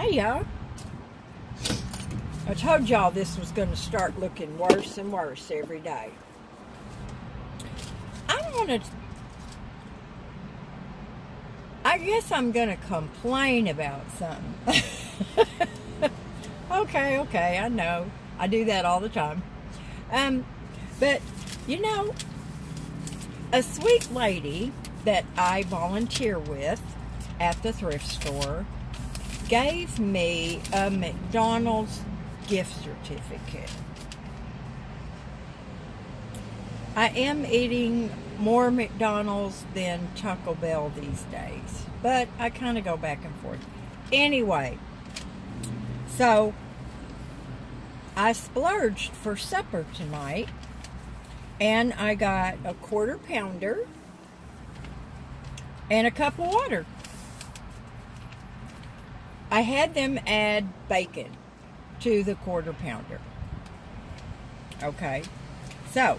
Hey, y'all. I told y'all this was going to start looking worse and worse every day. I want to. I guess I'm going to complain about something. okay, okay, I know. I do that all the time. Um, but, you know, a sweet lady that I volunteer with at the thrift store gave me a McDonald's gift certificate. I am eating more McDonald's than Taco Bell these days, but I kind of go back and forth. Anyway, so I splurged for supper tonight and I got a quarter pounder and a cup of water. I had them add bacon to the quarter pounder. Okay, so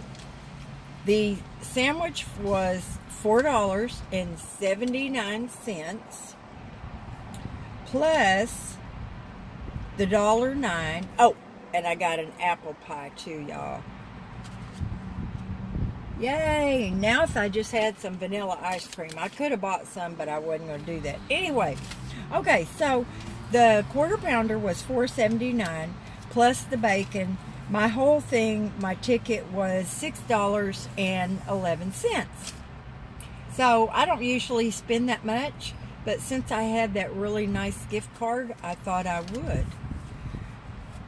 the sandwich was $4.79 plus the dollar nine. Oh, and I got an apple pie too, y'all. Yay! Now if I just had some vanilla ice cream, I could have bought some, but I wasn't going to do that. Anyway, okay, so the quarter pounder was $4.79 plus the bacon. My whole thing, my ticket was $6.11. So I don't usually spend that much, but since I had that really nice gift card, I thought I would.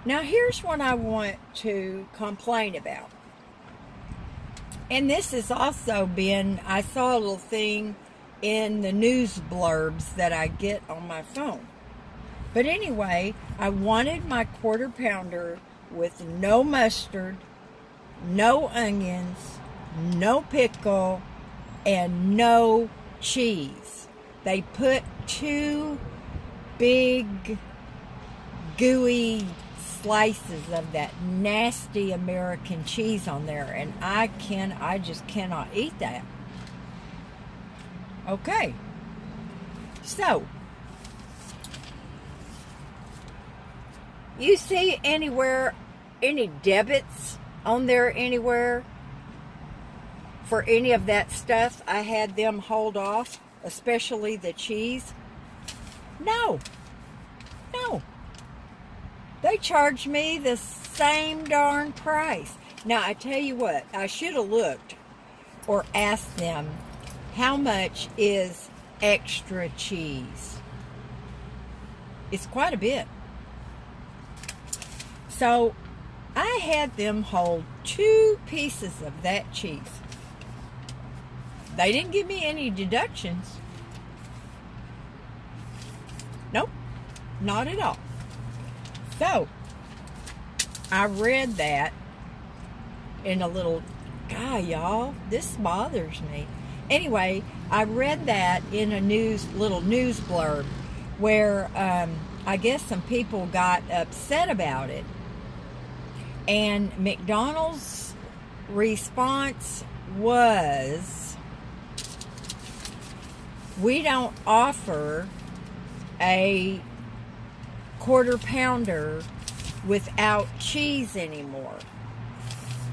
Now here's what I want to complain about. And this has also been, I saw a little thing in the news blurbs that I get on my phone. But anyway, I wanted my quarter pounder with no mustard, no onions, no pickle, and no cheese. They put two big, gooey slices of that nasty American cheese on there, and I can, I just cannot eat that. Okay, so you see anywhere any debits on there anywhere for any of that stuff? I had them hold off, especially the cheese. No, no. They charged me the same darn price. Now, I tell you what, I should have looked or asked them how much is extra cheese. It's quite a bit. So, I had them hold two pieces of that cheese. They didn't give me any deductions. Nope, not at all. So, I read that in a little, guy, y'all, this bothers me. Anyway, I read that in a news, little news blurb where um, I guess some people got upset about it. And McDonald's response was, we don't offer a quarter pounder without cheese anymore.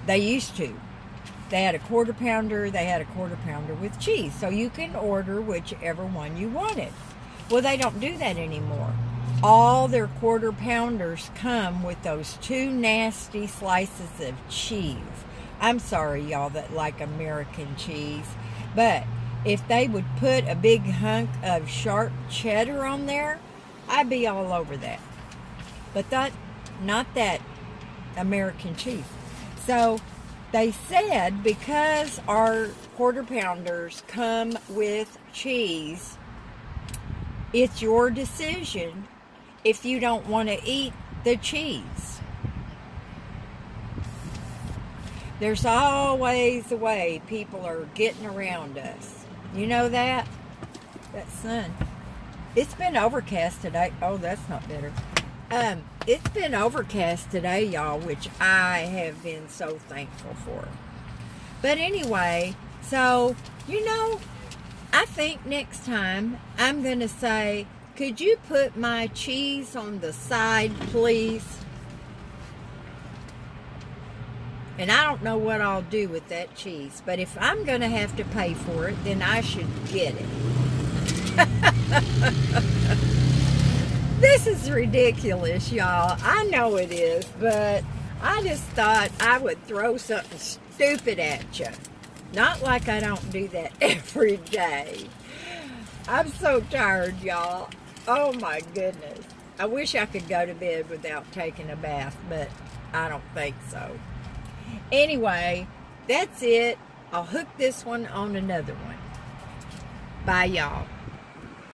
They used to. They had a quarter pounder, they had a quarter pounder with cheese. So you can order whichever one you wanted. Well, they don't do that anymore. All their quarter pounders come with those two nasty slices of cheese. I'm sorry, y'all, that like American cheese. But if they would put a big hunk of sharp cheddar on there, I'd be all over that. But that, not that American cheese. So they said because our quarter pounders come with cheese, it's your decision if you don't want to eat the cheese. There's always a way people are getting around us. You know that? That sun. It's been overcast today. Oh, that's not better. Um, it's been overcast today, y'all, which I have been so thankful for. But anyway, so, you know, I think next time I'm going to say, could you put my cheese on the side, please? And I don't know what I'll do with that cheese, but if I'm going to have to pay for it, then I should get it. this is ridiculous, y'all. I know it is, but I just thought I would throw something stupid at you. Not like I don't do that every day. I'm so tired, y'all. Oh my goodness. I wish I could go to bed without taking a bath, but I don't think so. Anyway, that's it. I'll hook this one on another one. Bye, y'all.